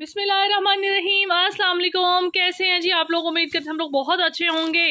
बिस्मिल्लाहिर्रहमानिर्रहीम अस्सलाम वालेकुम कैसे हैं जी आप लोग? उम्मीद करते हम लोग बहुत अच्छे होंगे।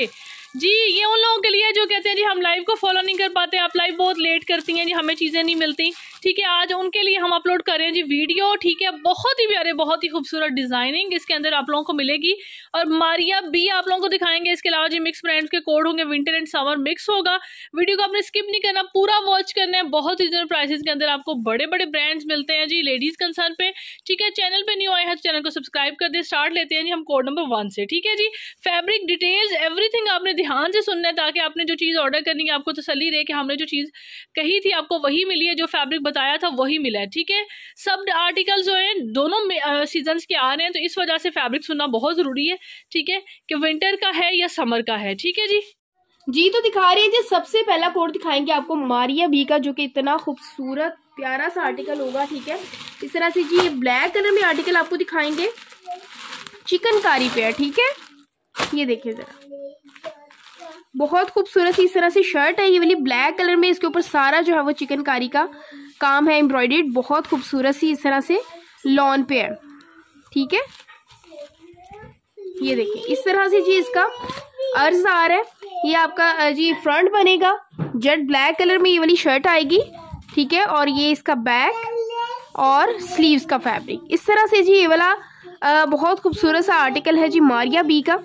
जी, ये उन लोगों के लिए जो कहते हैं, जी, हम लाइव को फॉलो नहीं कर पाते, आप लाइव बहुत लेट करती हैं, जी, हमें चीज़ें नहीं मिलती। ठीक है, आज उनके लिए हम अपलोड कर रहे हैं, जी वीडियो ठीक है, बहुत ही प्यारे, बहुत ही खूबसूरत डिज़ाइनिंग इसके अंदर आप लोगों को मिलेगी। और मारिया बी आप लोगों को दिखाएँगे, इसके अलावा जी मिक्स ब्रांड्स के कोड होंगे विंटर एंड समर मिक्स होगा। वीडियो को आपने स्किप नहीं करना, पूरा वॉच करना है। बहुत ही प्राइसेस के अंदर आपको बड़े बड़े ब्रांड्स मिलते हैं, जी लेडीज़ कंसर्न पे। ठीक है चैनल पे न्यू आए हैं तो चैनल को सब्सक्राइब कर दे स्टार्ट लेते हैं, जी, हम कोड नंबर वन से। ठीक है, जी फैब्रिक डिटेल्स एवरीथिंग आपने ध्यान से सुनना है ताकि आपने जो चीज़ ऑर्डर करनी है, आपको तसली रहे कि हमने जो चीज़ कही थी, आपको वही मिली है, जो फैब्रिक बताया था, वही मिला है, ठीक है? सब आर्टिकल जो है, दोनों सीजन्स के आ रहे हैं तो इस वजह से फैब्रिक सुनना बहुत ज़रूरी है, ठीक है? कि विंटर का है या समर का है, ठीक है जी? जी तो दिखा रहे हैं जी, सबसे पहला कोड दिखाएँगे आपको मारिया बी का, जो कि इतना खूबसूरत, प्यारा सा आर्टिकल होगा, ठीक है? इस तरह से जी ये ब्लैक कलर में आर्टिकल आपको दिखाएँगे, चिकनकारी पे है ठीक है? ये देखिए जरा। बहुत खूबसूरत सी इस तरह से शर्ट है। ये वाली ब्लैक कलर में इसके ऊपर सारा जो है वो चिकनकारी का काम है एम्ब्रॉयडेड बहुत खूबसूरत सी इस तरह से लॉन पे है। ठीक है? ये देखिए, इस तरह से जी इसका अर्ज़ आ रहा है। ये आपका जी फ्रंट बनेगा। जेट ब्लैक कलर में ये वाली शर्ट आएगी। ठीक है? और ये इसका बैक और स्लीव्स का फैब्रिक इस तरह से जी ये वाला बहुत खूबसूरत सा आर्टिकल है जी मारिया बी का।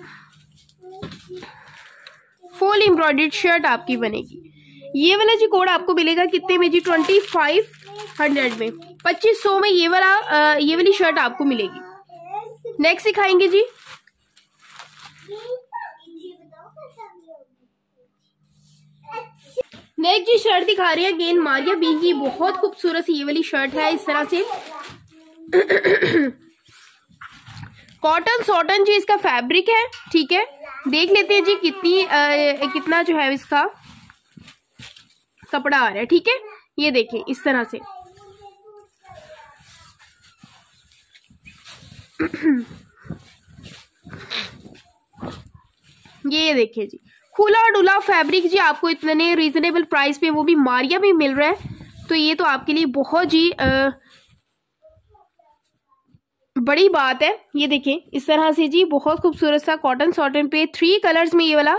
फुल एम्ब्रॉयडेड शर्ट आपकी बनेगी। ये वाला जी कोड आपको मिलेगा कितने में जी? ट्वेंटी फाइव हंड्रेड में। पच्चीस सौ में ये वाला ये वाली शर्ट आपको मिलेगी। नेक्स्ट सिखाएँगे जी। नेक्स्ट जी शर्ट दिखा रही है गेन मारिया। बी की बहुत खूबसूरत ये वाली शर्ट है, इस तरह से। कॉटन सॉटन जी इसका फैब्रिक है ठीक है? देख लेते हैं जी कितनी आ, कितना जो है इसका कपड़ा आ रहा है ठीक है? ये देखें इस तरह से। ये देखिए जी। खुला डुला फैब्रिक जी आपको इतने रीजनेबल प्राइस पे वो भी मारिया भी मिल रहा है। तो ये तो आपके लिए बहुत जी आ, बड़ी बात है। ये देखें इस तरह से जी बहुत खूबसूरत सा कॉटन सॉटन पे थ्री कलर्स में ये वाला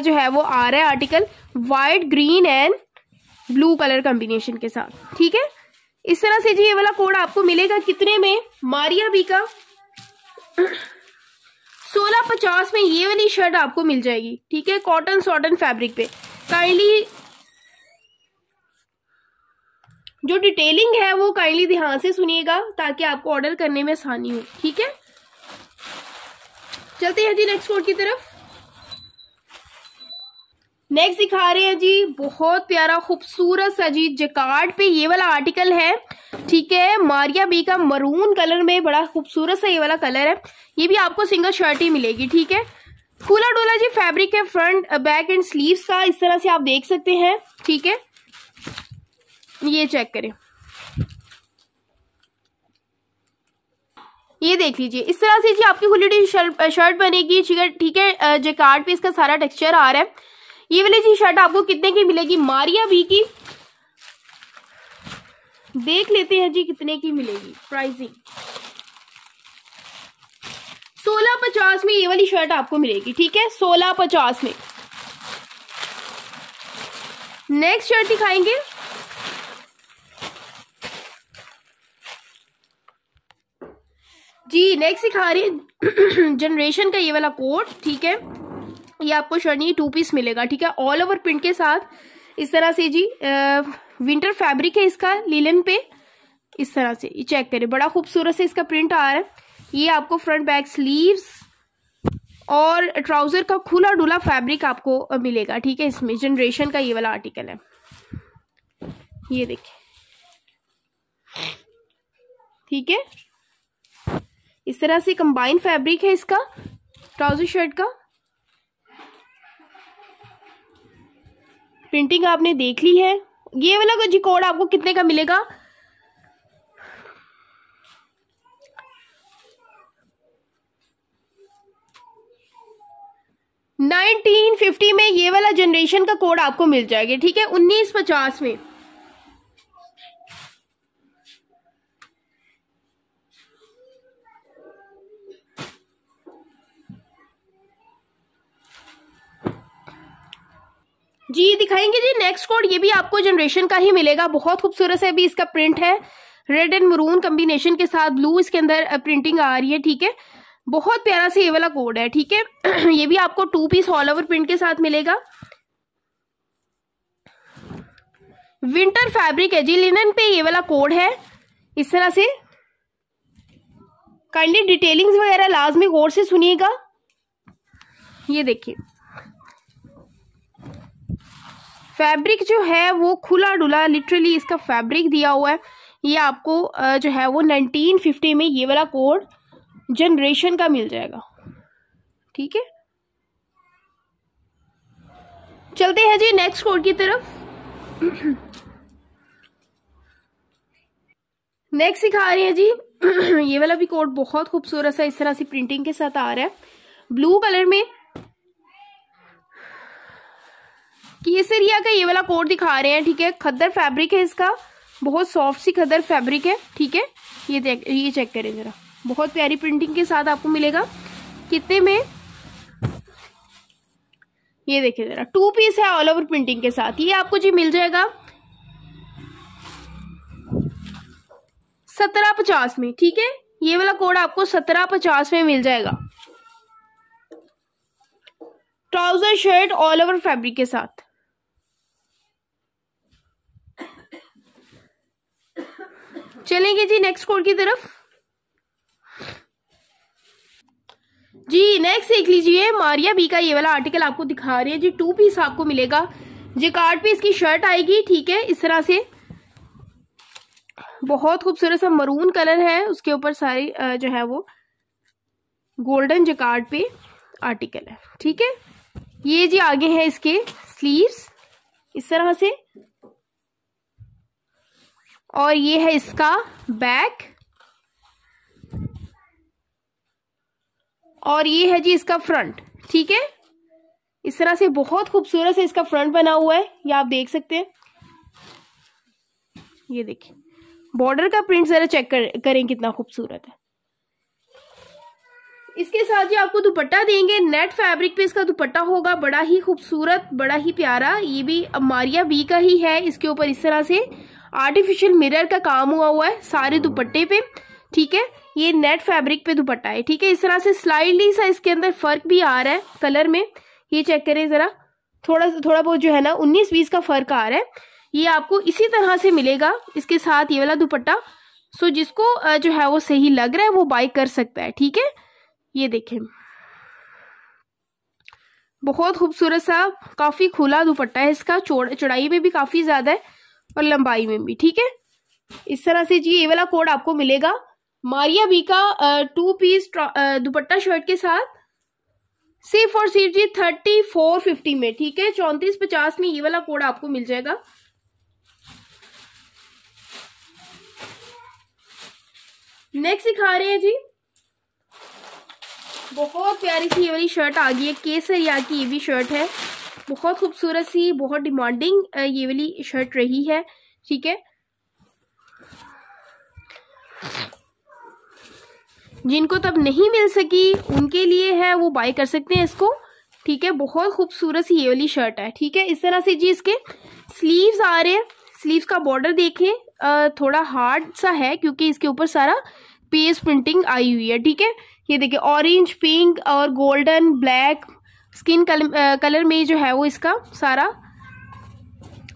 जो है वो आ रहा है article white green and blue colour combination के साथ। ठीक है? इस तरह से जी ये वाला कोड आपको मिलेगा कितने में? मारिया बी का। सोलह पचास में ये वाली शर्ट आपको मिल जाएगी। ठीक है? कॉटन सॉटन फैब्रिक पे। काइंडली जो डिटेलिंग है, वो काइंडली ध्यान से सुनिएगा, ताकि आपको ऑर्डर करने में आसानी हो, ठीक है? चलते हैं जी नेक्स्ट कोड की तरफ़। नेक्स्ट दिखा रहे हैं जी, बहुत प्यारा, खूबसूरत सा जी जकार्ड पे ये वाला आर्टिकल है, ठीक है? मारिया बी का मरून कलर में बड़ा खूबसूरत सा ये वाला कलर है। ये भी आपको सिंगल शर्ट ही मिलेगी, ठीक है? खुला डोला जी फैब्रिक है फ्रंट बैक एंड स्लीव्स का, इस तरह से आप देख सकते हैं, ठीक है? ये चेक करें। ये देख लीजिए, इस तरह से जी आपकी खुली शर्ट बनेगी, ठीक है जेकार्ड पे इसका सारा टेक्सचर आ रहा है। ये वाली जी शर्ट आपको कितने की मिलेगी? मारिया भी की। देख लेते हैं जी कितने की मिलेगी प्राइसिंग सोलह पचास में ये वाली शर्ट आपको मिलेगी, ठीक है, सोलह पचास में। नेक्स्ट शर्ट दिखाएँगे। जी नेक्स्ट सिखा रही जनरेशन का ये वाला कोट ठीक है? ये आपको शर्नी टू पीस मिलेगा ठीक है? ऑल ओवर प्रिंट के साथ इस तरह से जी आ, विंटर फैब्रिक है इसका लीलन पे इस तरह से ये चेक करें बड़ा खूबसूरत से इसका प्रिंट आ रहा है। ये आपको फ्रंट बैक स्लीव्स और ट्राउज़र का खुला डुला फैब्रिक आपको मिलेगा ठीक है? इसमें जनरेशन का ये वाला आर्टिकल है। ये देखिए। ठीक है? इस तरह से कंबाइन फैब्रिक है इसका ट्राउज़र शर्ट का। प्रिंटिंग आपने देख ली है। ये वाला जी कोड आपको कितने का मिलेगा? नाइनटीन फिफ्टी में ये वाला जनरेशन का कोड आपको मिल जाएगा, ठीक है? उन्नीस पचास में। जी, दिखाएँगे जी नेक्स्ट कोड ये भी आपको जनरेशन का ही मिलेगा। बहुत खूबसूरत है अभी इसका प्रिंट है। रेड एंड मरून कम्बिनेशन के साथ ब्लू इसके अंदर प्रिंटिंग आ रही है, ठीक है? बहुत प्यारा सा ये वाला कोड है, ठीक है? ये भी आपको two piece all over print के साथ मिलेगा। विंटर फैब्रिक है जी लिनन पे ये वाला कोड है। इस तरह से। काइंडली डिटेलिंग्स वगैरह लाजमी गौर से सुनिएगा। ये देखिए। फैब्रिक जो है वो खुला डुला लिटरली इसका फैब्रिक दिया हुआ है। ये आपको जो है वो 1950 में ये वाला कोड जनरेशन का मिल जाएगा। ठीक है? चलते हैं जी नेक्स्ट कोड की तरफ़। नेक्स्ट सिखा रहे हैं जी। ये वाला भी कोड बहुत खूबसूरत सा इस तरह से प्रिंटिंग के साथ आ रहा है। ब्लू कलर में केसरिया का ये वाला कोड दिखा रहे हैं, ठीक है? खद्दर फैब्रिक है इसका। बहुत सॉफ्ट सी खद्दर फैब्रिक है, ठीक है? ये देख, ये चेक करें जरा। बहुत प्यारी प्रिंटिंग के साथ आपको मिलेगा। कितने में? ये देखिए जरा टू पीस है ऑल ओवर प्रिंटिंग के साथ। ये आपको जी मिल जाएगा सत्रह पचास में, ठीक है? ये वाला कोड आपको सत्रह पचास में मिल जाएगा। Trouser shirt all over fabric के साथ। चलेंगे जी नेक्स्ट कोड की तरफ़। जी नेक्स्ट देख लीजिए, मारिया बी का ये वाला आर्टिकल आपको दिखा रही है जी टू पीस आपको मिलेगा। जी कार्ड पे इसकी शर्ट आएगी, ठीक है, इस तरह से। बहुत खूबसूरत सा मरून कलर है, उसके ऊपर सारी जो है वो गोल्डन जकार्ड पे आर्टिकल है, ठीक है? ये जी आगे है इसके स्लीव्स इस तरह से। और ये है इसका बैक और ये है जी इसका फ्रंट ठीक है? इस तरह से बहुत खूबसूरत से इसका फ्रंट बना हुआ है ये आप देख सकते हैं। ये देखिए बॉर्डर का प्रिंट जरा चेक कर, करें कितना खूबसूरत है। इसके साथ ही आपको दुपट्टा देंगे नेट फैब्रिक पे इसका दुपट्टा होगा बड़ा ही खूबसूरत बड़ा ही प्यारा ये भी मारिया बी का ही है इसके ऊपर इस तरह से आर्टिफिशियल मिरर का काम हुआ हुआ है सारे दुपट्टे पे ठीक है? ये नेट फैब्रिक पे दुपट्टा है ठीक है? इस तरह से स्लाइडली सा इसके अंदर फ़र्क भी आ रहा है कलर में। ये चेक करें जरा। थोड़ा थोड़ा बहुत जो है ना उन्नीस बीस का फ़र्क आ रहा है। ये आपको इसी तरह से मिलेगा इसके साथ ये वाला दुपट्टा। सो जिसको जो है वो सही लग रहा है वो बाई कर सकता है ठीक है? ये देखें। बहुत खूबसूरत सा काफ़ी खुला दुपट्टा है इसका चौड़ाई में भी काफ़ी ज़्यादा है। और लंबाई में भी, ठीक है? इस तरह से जी, ये वाला कोड आपको मिलेगा। मारिया बी का टू पीस दुपट्टा शर्ट के साथ। सिर्फ़ और सिर्फ़ जी थर्टी फोर फिफ्टी में, ठीक है? चौंतीस पचास में ये वाला कोड आपको मिल जाएगा। नेक्स्ट दिखा रहे हैं जी। बहुत प्यारी सी ये वाली शर्ट आ गई है। केसरिया की ये भी शर्ट है। बहुत खूबसूरत सी, बहुत डिमांडिंग ये वाली शर्ट रही है, ठीक है? जिनको तब नहीं मिल सकी, उनके लिए है, वो बाय कर सकते हैं इसको, ठीक है? बहुत खूबसूरत सी ये वाली शर्ट है, ठीक है? इस तरह से जी इसके स्लीव्स आ रहे हैं। स्लीव्स का बॉर्डर देखें थोड़ा हार्ड सा है, क्योंकि इसके ऊपर सारा पेज प्रिंटिंग आई हुई है, ठीक है? ये देखिए ऑरेंज पिंक और golden black skin colour colour में जो है वो इसका सारा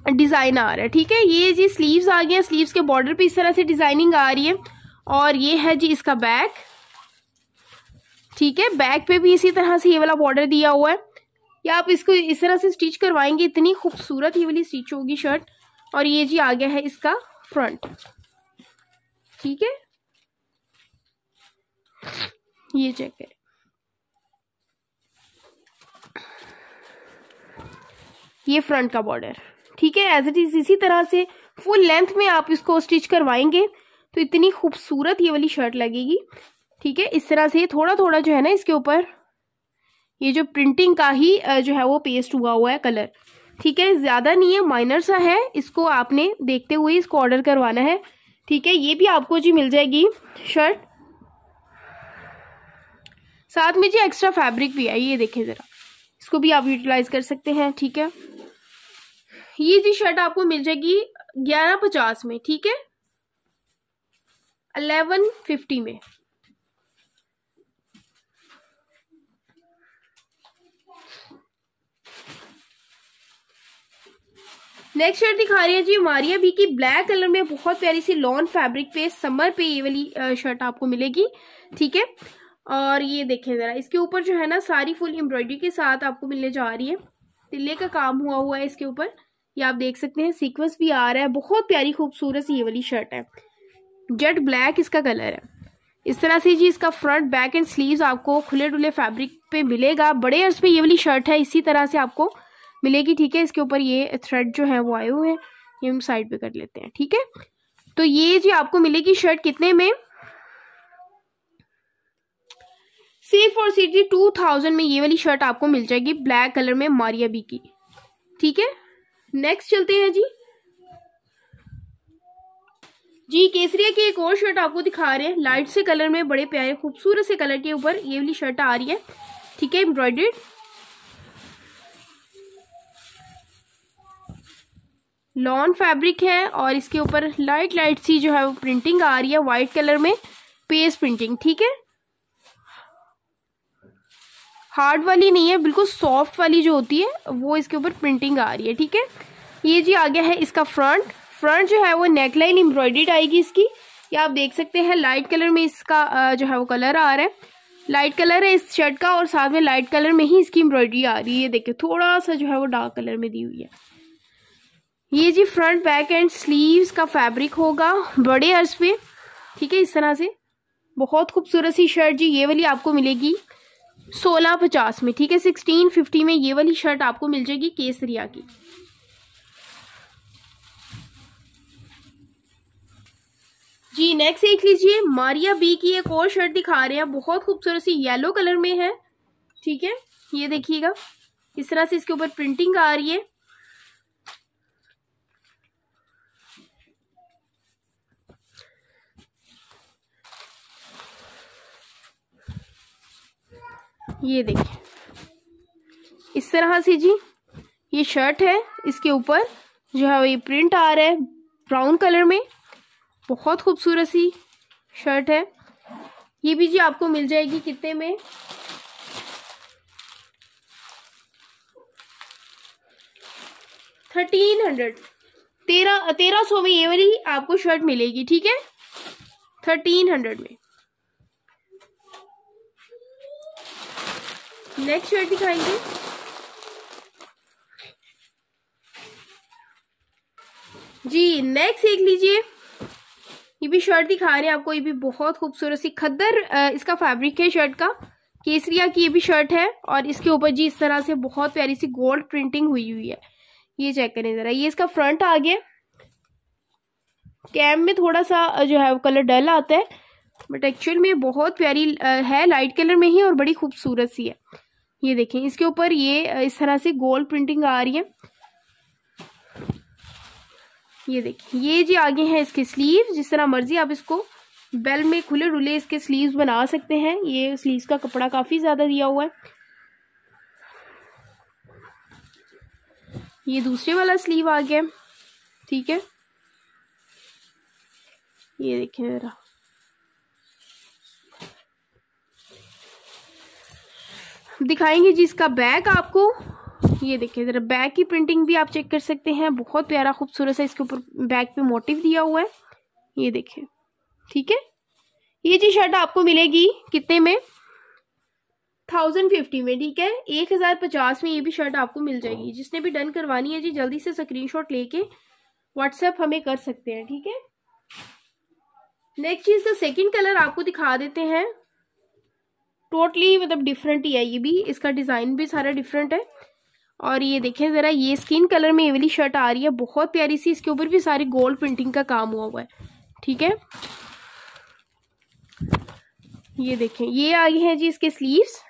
डिज़ाइन आ रहा है, ठीक है? ये जी स्लीव्स आ गए हैं स्लीव्स के बॉर्डर पे इस तरह से डिज़ाइनिंग आ रही है। और ये है जी इसका बैक ठीक है? बैक पे भी इसी तरह से ये वाला बॉर्डर दिया हुआ है। या आप इसको इस तरह से स्टिच करवाएँगे, इतनी खूबसूरत ये वाली स्टिच होगी शर्ट और ये जी आ गया है इसका फ्रंट ठीक है? ये चेक करें। ये फ्रंट का बॉर्डर ठीक है? एज इट इज़ इसी तरह से फुल लेंथ में आप इसको स्टिच करवाएँगे तो इतनी खूबसूरत ये वाली शर्ट लगेगी। ठीक है? इस तरह से थोड़ा थोड़ा जो है ना, इसके ऊपर ये जो प्रिंटिंग का ही जो है वो पेस्ट हुआ हुआ है कलर ठीक है? ज़्यादा नहीं है माइनर सा है। इसको आपने देखते हुए इसको ऑर्डर करवाना है। ठीक है? ये भी आपको जी मिल जाएगी शर्ट साथ में जी एक्स्ट्रा फैब्रिक भी है। ये देखें ज़रा। इसको भी आप यूटिलाइज कर सकते हैं। ठीक है? ये जी शर्ट आपको मिल जाएगी ग्यारह पचास में, ठीक है? अलेवन फिफ्टी में। नेक्स्ट शर्ट दिखा रही है जी मारिया भी की ब्लैक कलर में बहुत प्यारी सी लॉन फैब्रिक पे समर पे ये वाली शर्ट आपको मिलेगी, ठीक है? और ये देखें ज़रा, इसके ऊपर जो है ना सारी फुल एम्ब्रॉयडरी के साथ आपको मिलने जा रही है। तिल्ले का काम हुआ हुआ है इसके ऊपर। ये आप देख सकते हैं सीक्वेंस भी आ रहा है। बहुत प्यारी, खूबसूरत सी ये वाली शर्ट है। जेट ब्लैक इसका कलर है। इस तरह से जी इसका फ्रंट बैक एंड स्लीव्स आपको खुले डुले फैब्रिक पे मिलेगा। बड़े अर्ज़ पे ये वाली शर्ट है, इसी तरह से आपको मिलेगी, ठीक है? इसके ऊपर ये थ्रेड जो है वो आए हुए हैं। ये हम साइड पे कर लेते हैं, ठीक है? तो ये जी आपको मिलेगी शर्ट कितने में? C four C G two thousand में ये वाली शर्ट आपको मिल जाएगी ब्लैक कलर में मारिया बी की, ठीक है? नेक्स्ट चलते हैं जी। जी, केसरिया की एक और शर्ट आपको दिखा रहे हैं। लाइट से कलर में बड़े प्यारे, खूबसूरत से कलर के ऊपर ये वाली शर्ट आ रही है। ठीक है एम्ब्रॉयडेड लॉन फैब्रिक है और इसके ऊपर लाइट लाइट सी जो है वो प्रिंटिंग आ रही है व्हाइट कलर में। पेस प्रिंटिंग ठीक है? हार्ड वाली नहीं है, बिल्कुल सॉफ्ट वाली जो होती है, वो इसके ऊपर प्रिंटिंग आ रही है, ठीक है? ये जी आगे है इसका फ्रंट फ्रंट जो है वो नेकलाइन एम्ब्रॉयडेड आएगी इसकी. ये आप देख सकते हैं लाइट कलर में इसका जो है वो कलर आ रहा है. लाइट कलर है इस शर्ट का और साथ में लाइट कलर में ही इसकी एम्ब्रॉयडरी आ रही है. देखिए थोड़ा सा जो है वो डार्क कलर में दी हुई है. ये जी फ्रंट बैक एंड स्लीव्स का फैब्रिक होगा. बड़े अर्ज़ पे, ठीक है, इस तरह से. बहुत खूबसूरत सी शर्ट जी, ये वाली आपको मिलेगी. सोलह पचास में, ठीक है? सिक्सटीन फिफ्टी में ये वाली शर्ट आपको मिल जाएगी केसरिया की। जी नेक्स्ट देख लीजिए, मारिया बी की एक और शर्ट दिखा रहे हैं। बहुत खूबसूरत सी येलो कलर में है, ठीक है? ये देखिएगा, इस तरह से इसके ऊपर प्रिंटिंग आ रही है। ये देखिए इस तरह से जी, ये शर्ट है, इसके ऊपर जो है ये प्रिंट आ रहा है ब्राउन कलर में। बहुत खूबसूरत सी शर्ट है। ये भी जी आपको मिल जाएगी कितने में? थर्टीन हंड्रेड तेरह तेरह सौ में ये वाली आपको शर्ट मिलेगी, ठीक है? थर्टीन हंड्रेड में। नेक्स्ट शर्ट दिखाएँगे। जी नेक्स्ट देख लीजिए। ये भी शर्ट दिखा रहे हैं आपको। ये भी बहुत खूबसूरत सी खद्दर इसका फैब्रिक है शर्ट का। केसरिया की ये भी शर्ट है और इसके ऊपर जी इस तरह से बहुत प्यारी सी गोल्ड प्रिंटिंग हुई हुई है। ये चेक करें जरा। ये इसका फ्रंट आ गया कैम में थोड़ा सा जो है वो कलर डल आता है बट एक्चुअल में बहुत प्यारी है। लाइट कलर में ही और बड़ी खूबसूरत सी है। ये देखें, इसके ऊपर ये इस तरह से गोल प्रिंटिंग आ रही है। ये देखिए ये जी आगे है इसके स्लीव जिस तरह मर्ज़ी आप इसको बेल में खुले डुले इसके स्लीव्स बना सकते हैं। ये स्लीव्स का कपड़ा काफ़ी ज़्यादा दिया हुआ है। ये दूसरे वाला स्लीव आ गया, ठीक है। ये देखें जरा दिखाएँगे जी इसका बैक आपको। ये देखिए, ज़रा बैक की प्रिंटिंग भी आप चेक कर सकते हैं। बहुत प्यारा, खूबसूरत सा इसके ऊपर बैक पे मोटिव दिया हुआ है। ये देखिए, ठीक है? ये जी शर्ट आपको मिलेगी कितने में? थाउज़ेंड फिफ्टी में, ठीक है? एक हज़ार पचास में ये भी शर्ट आपको मिल जाएगी। जिसने भी डन करवानी है जी, जल्दी से स्क्रीनशॉट लेके व्हाट्सएप हमें कर सकते हैं, ठीक है? नेक्स्ट चीज़ का सेकंड कलर आपको दिखा देते हैं। टोटली मतलब डिफरेंट ही है ये भी। इसका डिज़ाइन भी सारा डिफरेंट है। और ये देखें ज़रा, ये स्किन कलर में ये वाली शर्ट आ रही है, बहुत प्यारी सी। इसके ऊपर भी सारी गोल्ड प्रिंटिंग का काम हुआ हुआ है। ठीक है? ये देखें, ये आगे हैं जी इसके स्लीव्स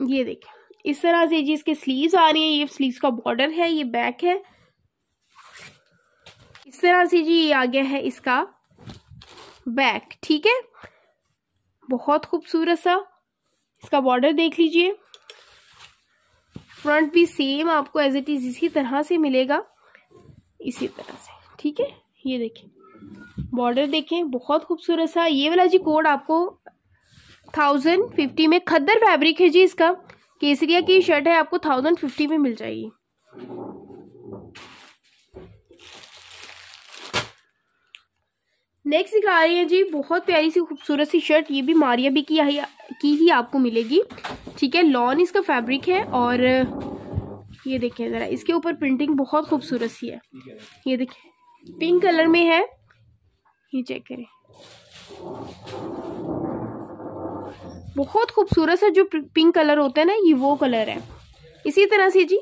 ये देखें, इस तरह से जी इसके स्लीव्स आ रही है। ये स्लीव्स का बॉर्डर है, ये बैक है। इस तरह से जी ये आ गया है इसका। बैक, ठीक है? बहुत खूबसूरत सा। इसका बॉर्डर देख लीजिए। फ्रंट भी सेम आपको एज इट इज़ इसी तरह से मिलेगा। इसी तरह से, ठीक है? ये देखें। बॉर्डर देखें, बहुत खूबसूरत सा। ये वाला जी कोड आपको थाउज़ेंड फिफ्टी में खद्दर फैब्रिक है जी इसका। केसरिया की शर्ट है, आपको थाउज़ेंड फिफ्टी में मिल जाएगी। नेक्स्ट दिखा रही है जी बहुत प्यारी सी खूबसूरत सी शर्ट ये भी मारिया भी की की ही आपको मिलेगी। ठीक है लॉन इसका फैब्रिक है और ये देखिए ज़रा इसके ऊपर प्रिंटिंग बहुत खूबसूरत सी है। ये देखिए पिंक कलर में है। ये चेक करें। बहुत खूबसूरत सा जो पिंक कलर होता है ना ये वो कलर है। इसी तरह से जी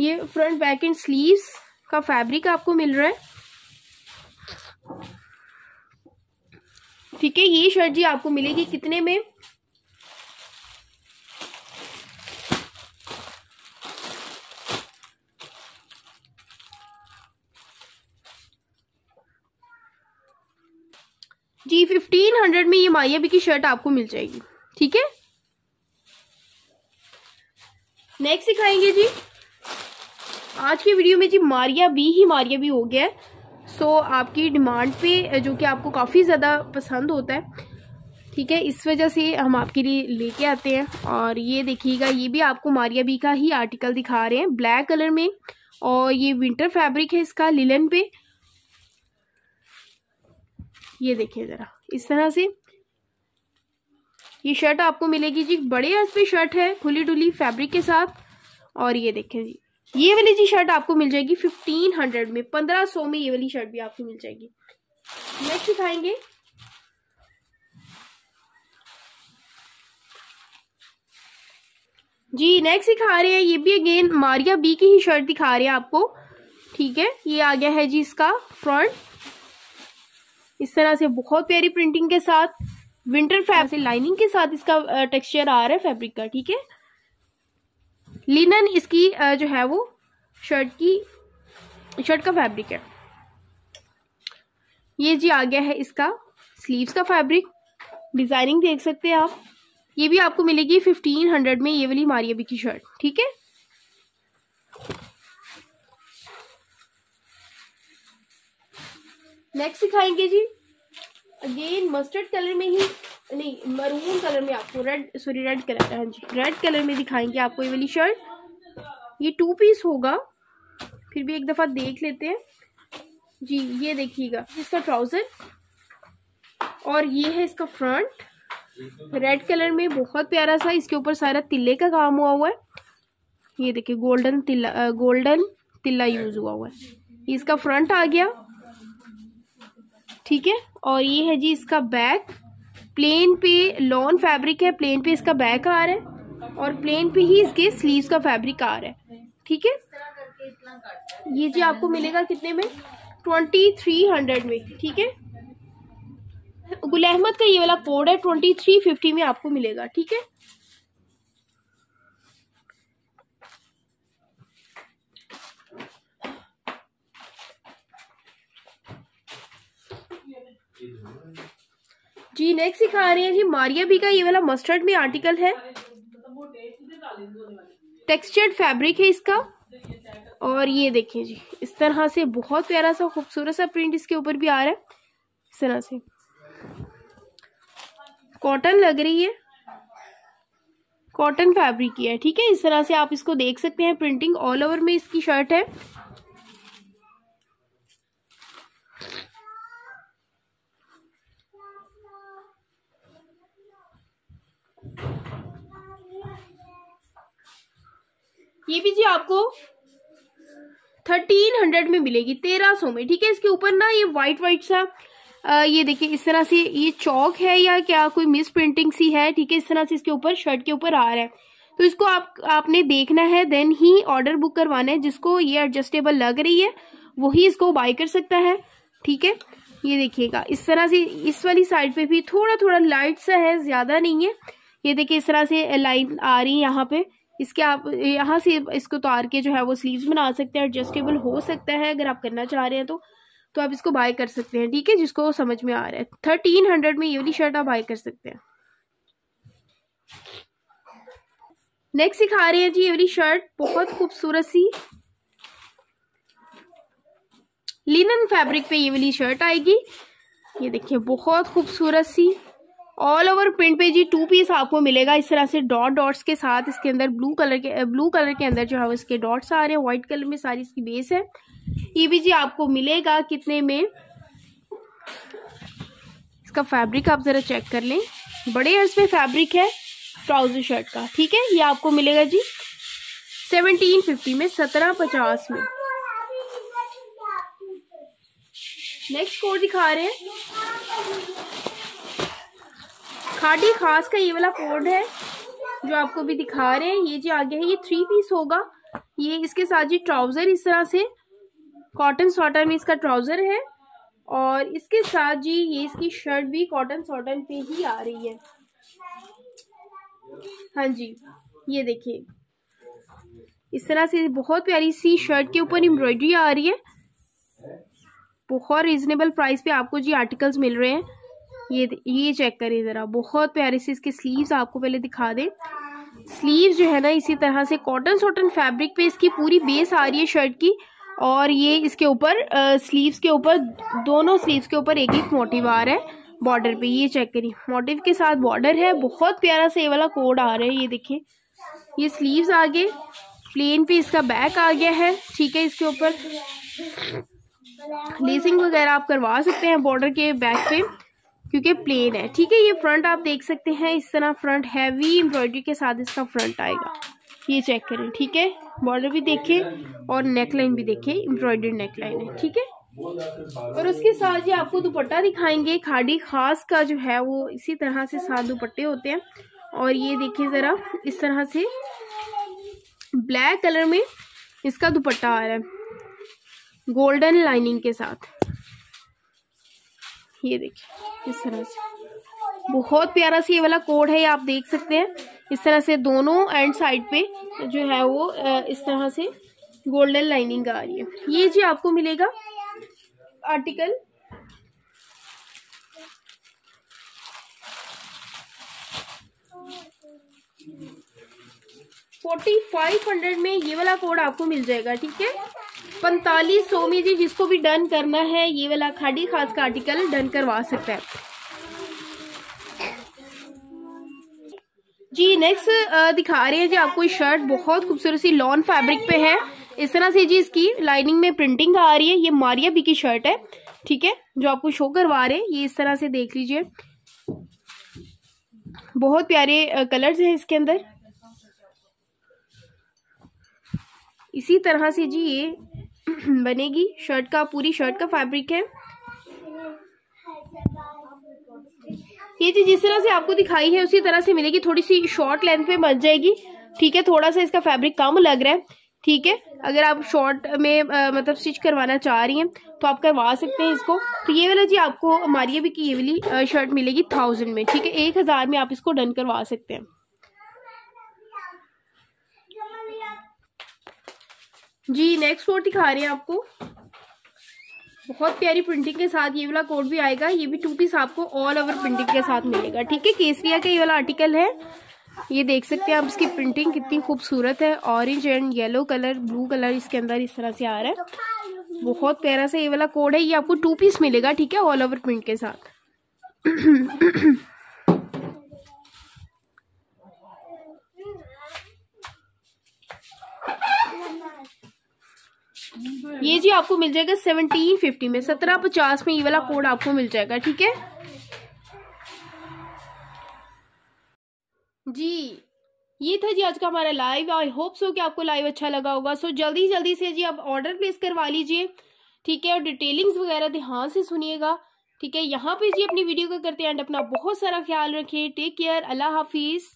ये फ्रंट बैक एंड स्लीव्स का फैब्रिक आपको मिल रहा है। ठीक है, ये शर्ट जी आपको मिलेगी कितने में? जी फिफ्टीन हंड्रेड में ये माया भी की शर्ट आपको मिल जाएगी, ठीक है? नेक्स्ट सिखाएँगे जी। आज की वीडियो में जी मारिया बी ही मारिया भी हो गया है। सो आपकी डिमांड पे जो कि आपको काफ़ी ज़्यादा पसंद होता है, ठीक है? इस वजह से हम आपके लिए लेके आते हैं। और ये देखिएगा, ये भी आपको मारिया बी का ही आर्टिकल दिखा रहे हैं ब्लैक कलर में। और ये विंटर फैब्रिक है इसका लिलन पे। ये देखिए ज़रा, इस तरह से। ये शर्ट आपको मिलेगी जी, बड़े अर्ज़ पे शर्ट है खुली डुली फैब्रिक के साथ। और ये देखें जी। ये वाली जी शर्ट आपको मिल जाएगी फिफ्टीन हंड्रेड में। पंद्रह सौ में ये वाली शर्ट भी आपको मिल जाएगी। नेक्स्ट दिखाएँगे। जी नेक्स्ट दिखा रहे हैं। ये भी अगेन मारिया बी की ही शर्ट दिखा रहे हैं आपको। ठीक है, ये आ गया है जी इसका फ्रंट इस तरह से बहुत प्यारी प्रिंटिंग के साथ। विंटर फैब से लाइनिंग के साथ इसका टेक्सचर आ रहा है फैब्रिक का, ठीक है? लिनन इसकी जो है वो शर्ट की, शर्ट का फैब्रिक है। ये जी आ गया है इसका स्लीव्स का फैब्रिक डिज़ाइनिंग देख सकते हैं आप। ये भी आपको मिलेगी फिफ्टीन हंड्रेड में, ये वाली मारिया की शर्ट ठीक है? नेक्स्ट सिखाएँगे जी। अगेन मस्टर्ड कलर में ही नहीं मरून कलर में आपको रेड सॉरी रेड कलर हाँ जी रेड कलर में दिखाएँगे आपको ये वाली शर्ट ये टू पीस होगा. फिर भी एक दफ़ा देख लेते हैं. जी, ये देखिएगा. इसका ट्राउज़र और ये है इसका फ्रंट रेड कलर में बहुत प्यारा सा, इसके ऊपर सारा तिल्ले का काम हुआ हुआ है. ये देखिए गोल्डन तिल्ला गोल्डन तिल्ला यूज़ हुआ हुआ है. इसका फ्रंट आ गया. ठीक है? और ये है जी इसका बैक प्लेन पे लॉन फैब्रिक है, प्लेन पे इसका बैक आ रहा है और प्लेन पे ही इसके स्लीव्स का फैब्रिक आ रहा है। ठीक है? ये जी आपको मिलेगा कितने में? ट्वेंटी थ्री हंड्रेड में। ठीक है? गुल अहमद का ये वाला कोड है, ट्वेंटी थ्री फिफ्टी में आपको मिलेगा। ठीक है? जी नेक्स्ट सिखा रहे हैं जी मारिया भी का ये वाला मस्टर्ड में आर्टिकल है। टेक्सचर्ड फैब्रिक है इसका। और ये देखिए जी, इस तरह से बहुत प्यारा सा, खूबसूरत सा प्रिंट इसके ऊपर भी आ रहा है। इस तरह से। कॉटन लग रही है। कॉटन फैब्रिक की है, ठीक है? इस तरह से आप इसको देख सकते हैं प्रिंटिंग ऑल ओवर में इसकी शर्ट है। ये भी जी आपको थर्टीन हंड्रेड में मिलेगी तेरह सौ में ठीक है? इसके ऊपर ना ये वाइट वाइट सा आ, ये देखिए इस तरह से ये चौक है या क्या कोई मिस प्रिंटिंग सी है ठीक है? इस तरह से इसके ऊपर शर्ट के ऊपर आ रहा है। तो इसको आप आपने देखना है देन ही ऑर्डर बुक करवाना है जिसको ये एडजस्टेबल लग रही है वही इसको बाय कर सकता है ठीक है? ये देखिएगा इस तरह से इस वाली साइड पे भी थोड़ा थोड़ा लाइट सा है ज़्यादा नहीं है। ये देखिए इस तरह से लाइन आ रही है यहाँ पे। इसके आप, यहाँ से इसको उतार के जो है वो स्लीव्स बना सकते हैं एडजस्टेबल हो सकता है अगर आप करना चाह रहे हैं तो। तो आप इसको बाय कर सकते हैं, ठीक है? जिसको समझ में आ रहा है। थर्टीन हंड्रेड में ये वाली शर्ट आप बाय कर सकते हैं। नेक्स्ट सिखा रहे हैं जी ये वाली शर्ट बहुत खूबसूरत सी। लिनन फैब्रिक पे ये वाली शर्ट आएगी। ये देखिए, बहुत खूबसूरत सी। ऑल ओवर प्रिंट पे जी टू पीस आपको मिलेगा। इस तरह से डॉट डॉट्स के साथ इसके अंदर ब्लू कलर के ब्लू कलर के अंदर जो है इसके डॉट्स आ रहे हैं। व्हाइट कलर में सारी इसकी बेस है। ये भी जी आपको मिलेगा कितने में? इसका फैब्रिक आप ज़रा चेक कर लें। बड़े इसमें फैब्रिक है ट्राउज़र शर्ट का। ठीक है? ये आपको मिलेगा जी सेवनटीन फिफ्टी में, सत्रह पचास में। नेक्स्ट कोड दिखा रहे हैं। खाटी खास का ये वाला कोड है, जो आपको भी दिखा रहे हैं, ये जी आगे है, ये थ्री पीस होगा। ये इसके साथ जी ट्राउज़र इस तरह से कॉटन सॉटर में इसका ट्राउज़र है, और इसके साथ जी ये इसकी शर्ट भी कॉटन सॉटन पे ही आ रही है। हाँ जी, ये देखिए। इस तरह से बहुत प्यारी सी शर्ट के ऊपर एम्ब्रॉयडरी आ रही है। बहुत रीजनेबल प्राइस पे आपको जी आर्टिकल्स मिल रहे हैं। ये ये चेक करिए ज़रा। बहुत प्यारे से इसके स्लीव्स आपको पहले दिखा दें। स्लीव्स जो है ना, इसी तरह से कॉटन सॉटन फैब्रिक पे इसकी पूरी बेस आ रही है शर्ट की और ये इसके ऊपर स्लीव्स के ऊपर, दोनों स्लीव्स के ऊपर एक एक मोटिव आ रहा है बॉर्डर पे। ये चेक करिए। मोटिव के साथ बॉर्डर है। बहुत प्यारा से ये वाला कोड आ रहा है, ये देखिए ये स्लीव्स आ गए। प्लेन पे इसका बैक आ गया है। ठीक है, इसके ऊपर। लेसिंग वगैरह आप करवा सकते हैं बॉर्डर के बैक पे। क्योंकि प्लेन है। ठीक है, ये फ्रंट आप देख सकते हैं, इस तरह फ्रंट हैवी एम्ब्रॉयडरी के साथ इसका फ्रंट आएगा। ये चेक करें ठीक है? बॉर्डर भी देखें और नेकलाइन भी देखें एम्ब्रॉयडरी नेकलाइन है, ठीक है? और उसके साथ ये आपको दुपट्टा दिखाएँगे, खाड़ी खास का जो है वो इसी तरह से साथ दुपट्टे होते हैं। और ये देखिए ज़रा, इस तरह से ब्लैक कलर में इसका दुपट्टा आ रहा है गोल्डन लाइनिंग के साथ। ये देखिए, इस तरह से। बहुत प्यारा सा ये वाला कोड है आप देख सकते हैं। इस तरह से दोनों एंड साइड पे जो है वो इस तरह से गोल्डन लाइनिंग आ रही है। ये जी आपको मिलेगा आर्टिकल। फोर्टी फाइव हंड्रेड में ये वाला कोड आपको मिल जाएगा, ठीक है? पैंतालीस सौ में जी, जिसको भी डन करना है, ये वाला खाड़ी खास का आर्टिकल डन करवा सकता है। जी नेक्स्ट दिखा रहे हैं जी आपको शर्ट बहुत खूबसूरत सी लॉन फैब्रिक पे है। इस तरह से जी इसकी लाइनिंग में प्रिंटिंग आ रही है। ये मारिया बी की शर्ट है, ठीक है? जो आपको शो करवा रहे हैं, ये इस तरह से देख लीजिए। बहुत प्यारे कलर्स हैं इसके अंदर। इसी तरह से जी ये बनेगी। शर्ट का पूरी शर्ट का फैब्रिक है। ये चीज़ जिस तरह से आपको दिखाई है उसी तरह से मिलेगी। थोड़ी सी शॉर्ट लेंथ में बच जाएगी। ठीक है थोड़ा सा इसका फैब्रिक कम लग रहा है। ठीक है अगर आप शॉर्ट में आ, मतलब स्टिच करवाना चाह रही हैं तो आप करवा सकते हैं इसको। तो ये वाला जी आपको हमारी भी की ये वाली शर्ट मिलेगी थाउज़ेंड में। ठीक है एक हज़ार में आप इसको डन करवा सकते हैं। जी नेक्स्ट कोट दिखा रहे हैं आपको। बहुत प्यारी प्रिंटिंग के साथ ये वाला कोट भी आएगा। ये भी टू पीस आपको ऑल ओवर प्रिंटिंग के साथ मिलेगा। ठीक है, केसरिया का ये वाला आर्टिकल है। ये देख सकते हैं आप इसकी प्रिंटिंग कितनी खूबसूरत है। Orange and yellow colour blue colour इसके अंदर इस तरह से आ रहा है। बहुत प्यारा सा ये वाला कोड है। ये आपको टू पीस मिलेगा, ठीक है ऑल ओवर प्रिंट के साथ। ये जी आपको मिल जाएगा सेवनटीन फिफ्टी में, सत्रह पचास में ये वाला कोड आपको मिल जाएगा, ठीक है? जी, ये था जी आज का हमारा लाइव आई होप सो कि आपको लाइव अच्छा लगा होगा। सो जल्दी जल्दी से जी आप ऑर्डर प्लेस करवा लीजिए, ठीक है? और डिटेलिंग्स वगैरह ध्यान से सुनिएगा, ठीक है? यहाँ पे जी अपनी वीडियो को करते हैं एंड अपना बहुत सारा ख्याल रखिए टेक केयर अल्लाह हाफिज़।